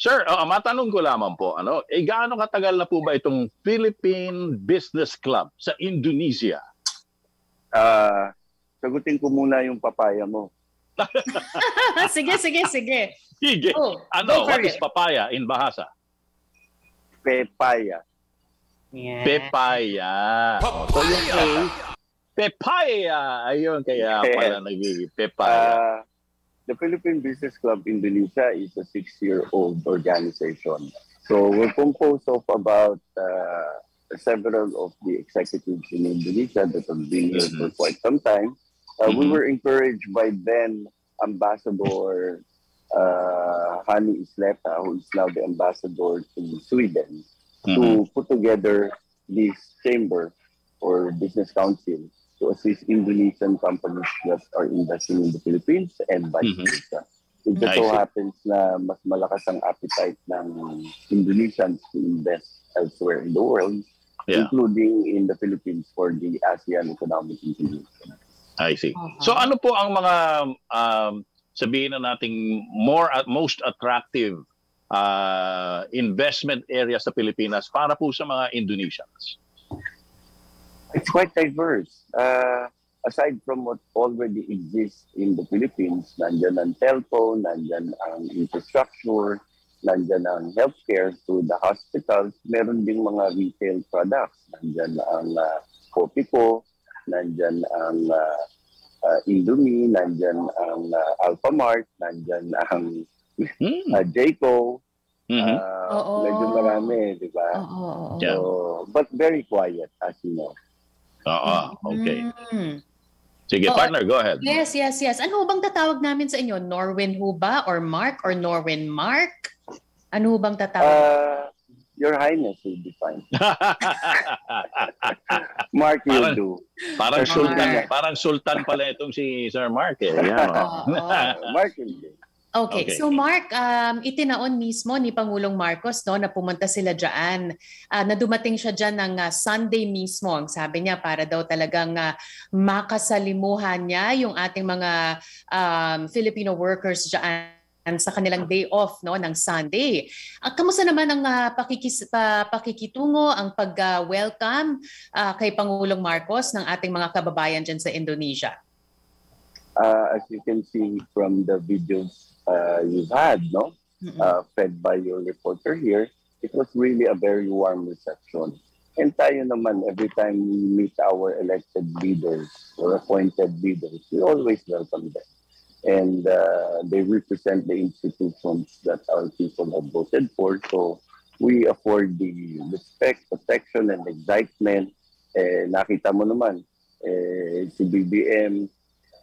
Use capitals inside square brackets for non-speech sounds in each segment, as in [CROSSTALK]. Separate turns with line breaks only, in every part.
Sir, uh, matanong ko lamang po, ano, eh gaano katagal na po ba itong Philippine Business Club sa Indonesia?
Ah, sagutin ko muna yung papaya mo. [LAUGHS]
sige, sige, sige.
Sige.
Oh,
ano, what is
it.
papaya in Bahasa?
Pepaya.
Yeah.
Pepaya. Oh, so yung A, Pepaya. Ayun, kaya pala [LAUGHS] nagiging Pepaya.
Uh, the Philippine Business Club Indonesia is a six-year-old organization. So we're composed of about uh, several of the executives in Indonesia that have been here for quite some time. Uh, We
Mhm.
were encouraged by then Ambassador uh, Hani Isleta, who is now the ambassador to Sweden,
Mhm.
to put together this chamber or business council to assist Indonesian companies that are investing in the Philippines and vice
Mhm.
versa. It just so happens na mas malakas ang appetite ng Indonesians to invest elsewhere in the world,
Yeah.
including in the Philippines for the ASEAN Economic Integration.
I see.
Uh-huh.
So ano po ang mga um, sabihin na nating more at most attractive uh, investment area sa Pilipinas para po sa mga Indonesians?
It's quite diverse. Uh, aside from what already exists in the Philippines, nandyan ang telco, nandyan ang infrastructure, nandyan ang healthcare to the hospitals, meron ding mga retail products. Nandyan ang uh, Copico, nandyan ang uh, uh, Indomie, nandyan ang uh, Alphamart, nandyan ang
Hmm.
uh, Jayco,
Mhm.
uh,
Oo.
medyo marami, di ba?
Oo.
So, but very quiet, as you know.
Oo, okay.
Mm.
Sige,
Oo.
partner, go ahead.
Yes, yes, yes. Ano bang tatawag namin sa inyo? Norwin ho ba? Or Mark? Or Norwin Mark? Ano ho bang tatawag?
Uh, Your Highness will be fine. Mark will
Parang-
do.
parang
Sir
sultan,
Mark.
parang sultan pala itong si Sir Mark eh. Yan, oh.
Oo.
Uh, [LAUGHS] Mark will do.
Okay.
Okay.
So Mark, um, itinaon mismo ni Pangulong Marcos no, na pumunta sila dyan. Ah, na dumating siya dyan ng ah, Sunday mismo. Ang sabi niya para daw talagang ah, makasalimuhan niya yung ating mga um, Filipino workers dyan sa kanilang day off no ng Sunday. Ah, kamusta naman ang ah, pakikis, pa, pakikitungo, ang pag-welcome ah, kay Pangulong Marcos ng ating mga kababayan dyan sa Indonesia?
Uh, as you can see from the videos uh, you've had, no, uh, fed by your reporter here, it was really a very warm reception. And tayo naman, every time we meet our elected leaders or appointed leaders, we always welcome them. And uh, they represent the institutions that our people have voted for. So we afford the respect, protection, and excitement. Eh, nakita mo naman, eh, si BBM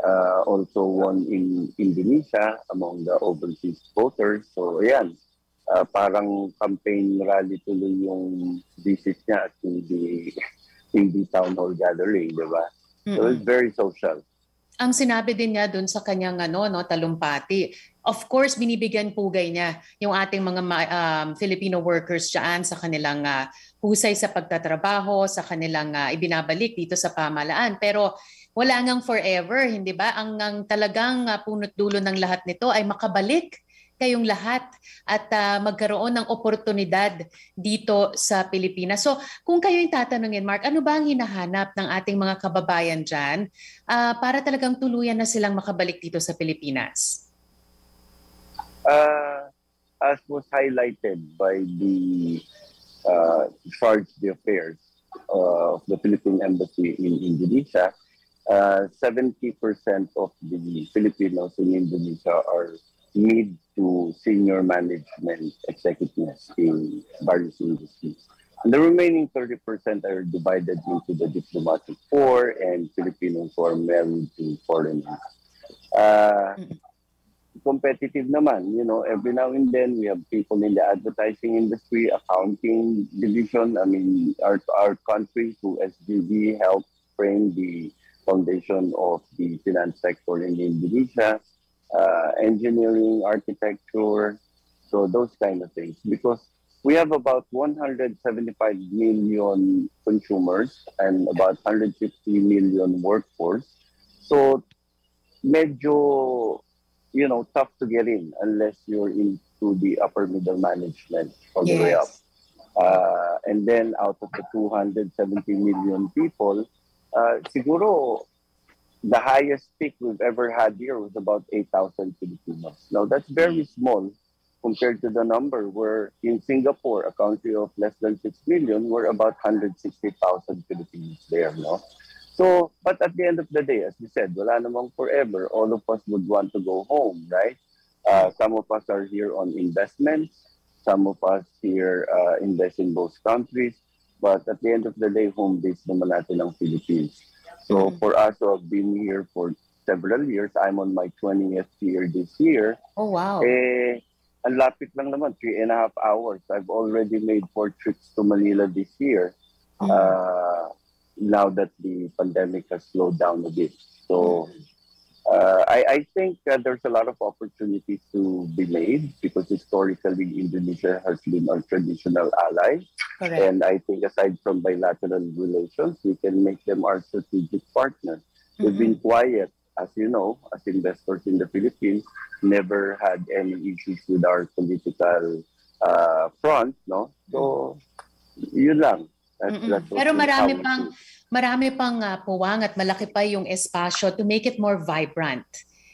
uh, also won in Indonesia among the overseas voters. So, ayan, uh, parang campaign rally tuloy yung visit niya at hindi, [LAUGHS] hindi town hall gathering, di ba? So,
Mm-mm.
it's very social.
Ang sinabi din niya doon sa kanyang ano no talumpati. Of course, binibigyan pugay niya yung ating mga um, Filipino workers diyan sa kanilang ah, husay sa pagtatrabaho, sa kanilang ah, ibinabalik dito sa pamalaan. Pero wala ngang forever, hindi ba? Ang, ang talagang ah, punot dulo ng lahat nito ay makabalik kayong lahat at ah, magkaroon ng oportunidad dito sa Pilipinas. So, kung kayo yung tatanungin, Mark, ano ba ang hinahanap ng ating mga kababayan dyan ah, para talagang tuluyan na silang makabalik dito sa Pilipinas?
Uh, as was highlighted by the uh, charge d'affaires uh, of the Philippine Embassy in Indonesia, uh, 70% of the Filipinos in Indonesia are mid to senior management executives in various industries. And the remaining 30% are divided into the diplomatic corps and Filipinos who are married to foreigners. Uh, competitive naman, you know, every now and then we have people in the advertising industry, accounting division. I mean, our, our country through SGB helped frame the foundation of the finance sector in Indonesia, uh, engineering, architecture, so those kind of things. Because we have about 175 million consumers and about 150 million workforce. So medyo, you know, tough to get in unless you're into the upper middle management all the way up.
Yes.
Uh, and then out of the 270 million people, uh, siguro the highest peak we've ever had here was about 8,000 Filipinos. Now that's very small compared to the number where in Singapore, a country of less than 6 million, we're about 160,000 Filipinos there, no? So, but at the end of the day, as you said, wala namang forever. All of us would want to go home, right? Uh, some of us are here on investments. Some of us here uh, invest in both countries. But at the end of the day, home base naman natin ang Philippines. So
Mhm.
for us who have been here for several years, I'm on my 20th year this year,
Oh, wow.
eh, ang lapit lang naman, three and a half hours. I've already made four trips to Manila this year.
Mm.
Uh, now that the pandemic has slowed down a bit. So uh, I, I think uh, there's a lot of opportunities to be made because historically Indonesia has been our traditional ally.
Correct.
And I think aside from bilateral relations, we can make them our strategic partner. We've
Mhm.
been quiet, as you know, as investors in the Philippines, never had any issues with our political uh, front, no? So, yun lang. That's, that's
Pero marami pang. Marami pang ah, puwang at malaki pa yung espasyo to make it more vibrant.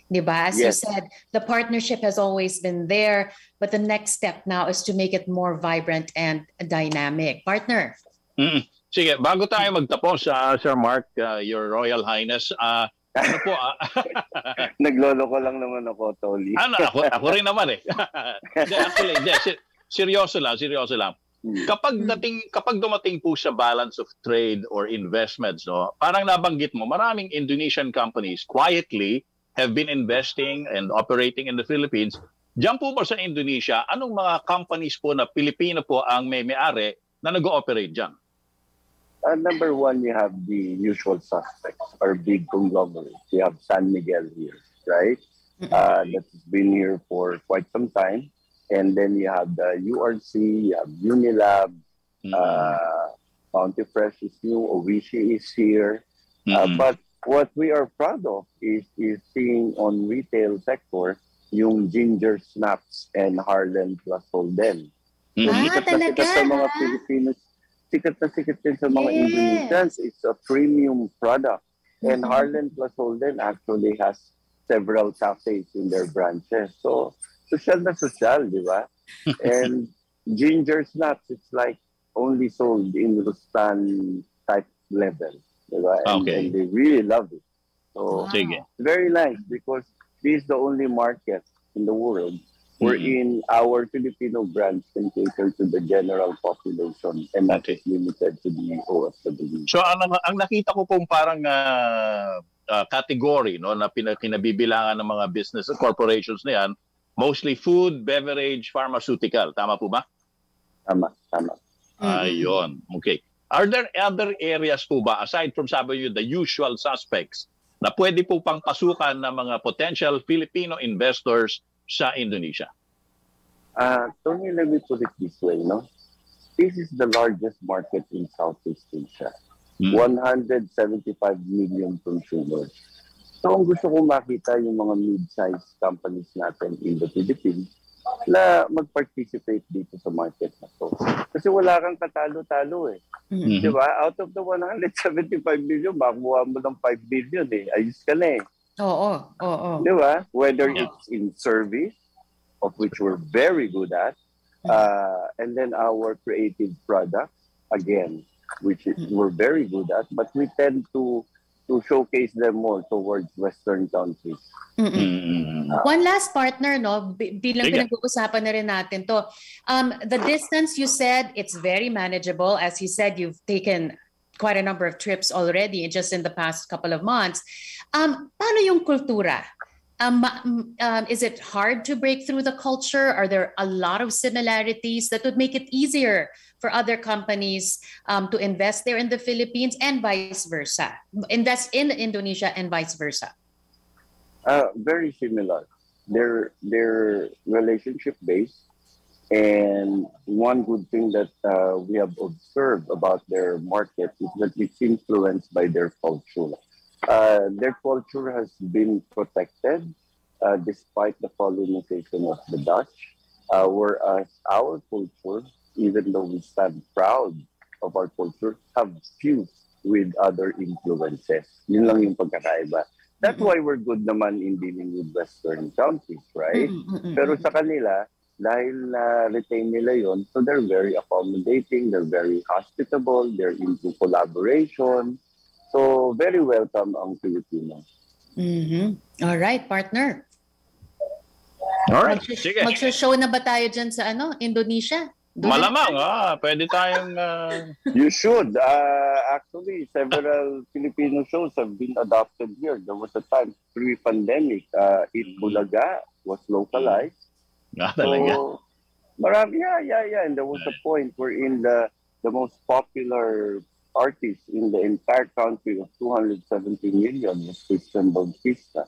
'Di ba? As you
Yes.
said, the partnership has always been there, but the next step now is to make it more vibrant and dynamic. Partner.
Mm. Sige, bago tayo magtapos, ah, Sir Mark, ah, Your Royal Highness, ah, ano po, ah, [LAUGHS]
Naglolo ko lang naman ako, Tolly.
ano, ako, ako rin naman eh. [LAUGHS] Actually, hindi, seryoso lang, seryoso lang.
Hmm.
Kapag
Mm.
dating kapag dumating po sa balance of trade or investments no parang nabanggit mo maraming Indonesian companies quietly have been investing and operating in the Philippines Diyan po ba sa Indonesia anong mga companies po na Pilipino po ang may may-ari na nag-ooperate diyan
Uh, number one, you have the usual suspects, our big conglomerates. You have San Miguel here, right? Uh, that's been here for quite some time. And then you have the URC, you have Unilab,
Mm.
uh, Bounty Fresh is new, Owishi is here. Uh,
Mm.
but what we are proud of is, is seeing on retail sector yung Ginger Snaps and Harlan plus Holden.
Mm.
Ah,
sikat na
talaga,
sikat sa mga
ha?
Filipinos. Sikat na sikat din sa mga
Yes.
Indonesians. It's a premium product. And
Mhm.
Harlan plus Holden actually has several cafes in their branches. So, social na social, di ba? [LAUGHS] and ginger snaps, it's like only sold in Rustan type level. Di ba? And,
Okay.
and they really love it. So,
Wow.
Very nice because this is the only market in the world wherein
Mm-hmm.
our Filipino brands can cater to the general population and not
Okay.
limited to the OFW.
So ang, ang nakita ko pong parang ah, ah, category no na pina- kinabibilangan ng mga business at corporations na yan, mostly food, beverage, pharmaceutical. Tama po ba?
Tama, tama.
Mm-mm.
Ayun. Okay. Are there other areas po ba aside from sabi niyo the usual suspects na pwede po pang pasukan ng mga potential Filipino investors sa Indonesia?
Uh, Tony, let me put it this way, no? This is the largest market in Southeast Asia.
Hmm.
175 million consumers. So, ang gusto kong makita yung mga mid-sized companies natin in the Philippines na mag-participate dito sa market na to. Kasi wala kang katalo-talo eh.
Mm.
Di ba? Out of the 175 million, makuha mo ng 5 billion eh. Ayos ka na eh.
Oo, oo.
Di ba? Whether
Yeah.
it's in service, of which we're very good at, uh, and then our creative products, again, which is, we're very good at, but we tend to to showcase them more towards Western countries.
Mm-mm.
Mm.
One last partner, no? bi- Bilang
Sige.
pinag-uusapan na rin natin to. Um, the distance you said, it's very manageable. As you said, you've taken quite a number of trips already just in the past couple of months. Um, paano yung kultura? Um, um, is it hard to break through the culture? Are there a lot of similarities that would make it easier for other companies um, to invest there in the Philippines and vice versa? Invest in Indonesia and vice versa?
Uh, very similar. They're they're relationship based, and one good thing that uh, we have observed about their market is that it's influenced by their culture. Uh, their culture has been protected uh, despite the colonization of the Dutch. Uh, whereas our culture, even though we stand proud of our culture, have fused with other influences. Yun lang yung pagkakaiba. That's why we're good naman in dealing with Western countries, right? Pero sa kanila, dahil na-retain nila yon, so they're very accommodating, they're very hospitable, they're into collaboration. So very welcome ang Filipinos.
Mhm. All right, partner.
Alright,
Magsha-
sige.
Magsha-show na ba tayo dyan sa ano, Indonesia? Doon
Malamang, ah, pwede tayong ah,
You should. Uh, actually, several Filipino shows have been adopted here. There was a time pre-pandemic, uh, Eat Bulaga was localized.
ah, talaga.
So, marami, yeah, yeah, yeah. And there was a point wherein the, the most popular artist in the entire country of 270 million was Christian Bautista.